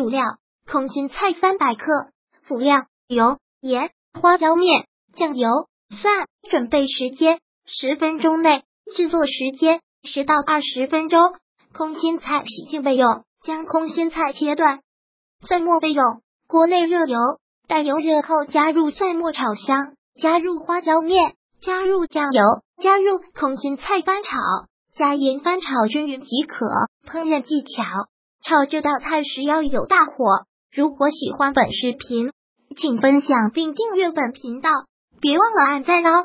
主料：空心菜三百克。辅料：油、盐、花椒面、酱油、蒜。准备时间：十分钟内。制作时间：十到二十分钟。空心菜洗净备用。将空心菜切断，蒜末备用。锅内热油，待油热后加入蒜末炒香，加入花椒面，加入酱油，加入空心菜翻炒，加盐翻炒均匀即可。烹饪技巧：炒这道菜时要有大火。如果喜欢本视频，请分享并订阅本频道，别忘了按赞哦。